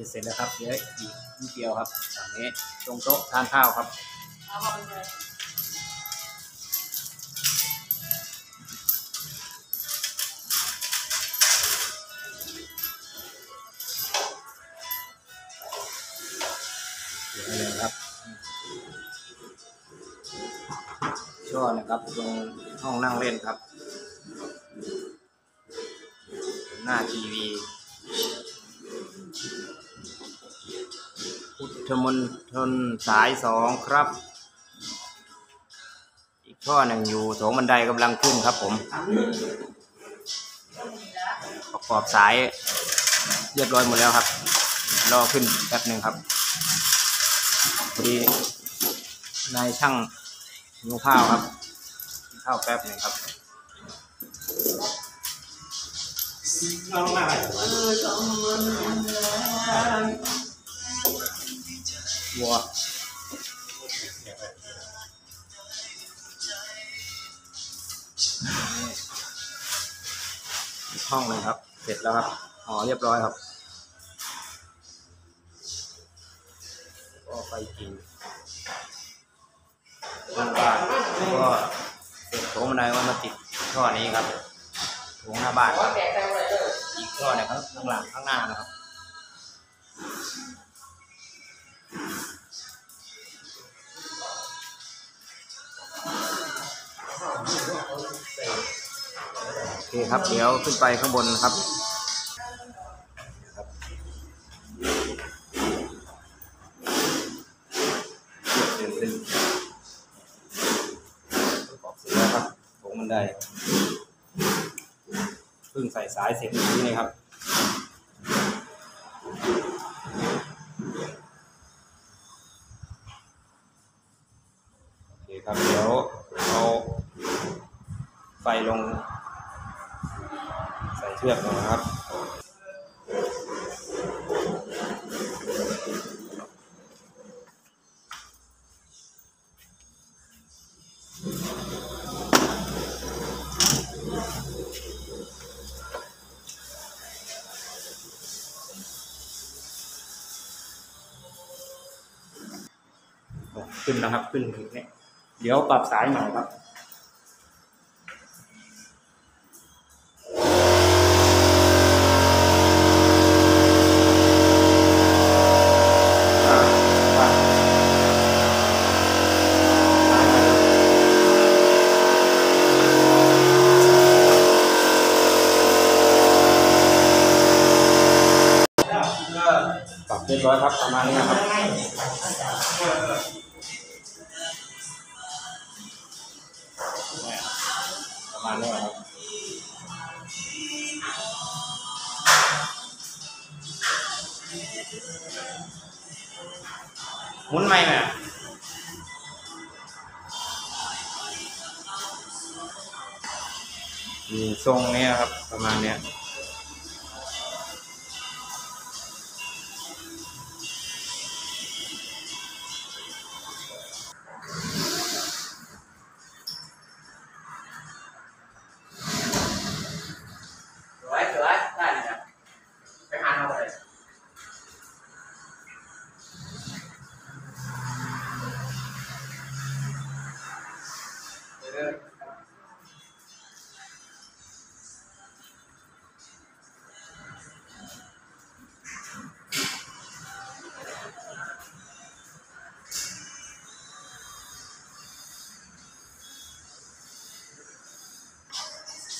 จะเสร็จแล้วครับเหลืออีกนิดเดียวครับฝั่งนี้ตรงโต๊ะทานข้าวครับเอาเข้าไปเลยเดี๋ยวเลยครับช่อนะครับตรงห้องนั่งเล่นครับ หน้าทีวี ธมนทนสายสองครับ อีกช่อหนึ่งอยู่โถงบันไดกำลังขึ้นครับผม ประกอบสายเรียบร้อยหมดแล้วครับ รอขึ้นแป๊บหนึ่งครับพอดีนายช่างหิวข้าวครับข้าวแป๊บหนึ่งครับน้องอะไร วัวห้องหนึ่งครับ เสร็จแล้วครับอ๋อเรียบร้อยครับก็ไฟจริงทาบ้านก็เสร็จโถงบันไดก็มาติดท่อนี้ครับโถงหน้าบ้านครับแกะใส่ไว้เลยอีกท่อหนะครับข้างหลังข้างหน้านะครับ เคครับ เดี๋ยวขึ้นไปข้างบนนะครับครับเดินขึ้นประกอบเสร็จแล้วครับโถงบันไดเพิ่งใส่สายเสร็จเมื่อกี้นี่ครับโอเคครับเดี๋ยวเอาไฟลง เชือกนนะครับขึ้นนะครับ ขึ้นถึงเนี่ยเดี๋ยวปรับสายใหม่ครับ อ่าปรับสายใหม่ป ร้อยครับประมาณนี้นะครับประมาณนี้ครับหมุนไหม่แม่มีทรงนี้ครับประมาณนี้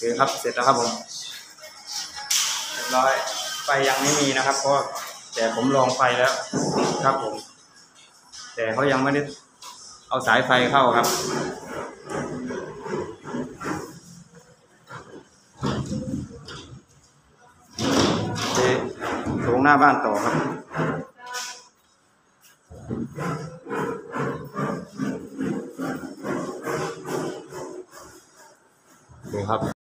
อครับเสร็จแล้วครับผมเรียบร้อยไฟยังไม่มีนะครับ เพราะแต่ผมลองไฟแล้วครับผม แต่เขายังไม่ได้เอาสายไฟเข้าครับโอเคโถงหน้าบ้านต่อครับดูครับ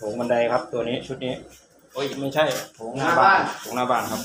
ถงบันไดครับ ตัวนี้ชุดนี้โอ้ยไม่ใช่โถงหน้าบ้านโถงหน้าบ้านครับ